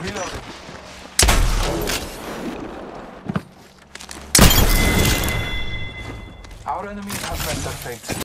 Reloading. Our enemies have entered faith.